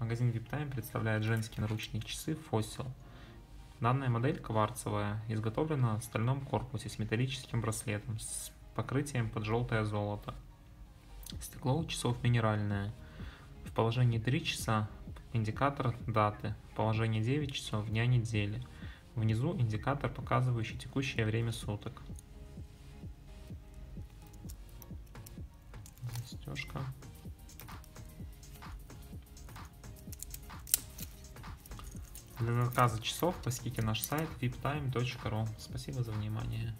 Магазин VIPTime представляет женские наручные часы Fossil. Данная модель кварцевая, изготовлена в стальном корпусе с металлическим браслетом с покрытием под желтое золото. Стекло у часов минеральное. В положении 3 часа индикатор даты, в положении 9 часов дня недели. Внизу индикатор, показывающий текущее время суток. Застежка. Для заказа часов посетите наш сайт viptime.ru. Спасибо за внимание.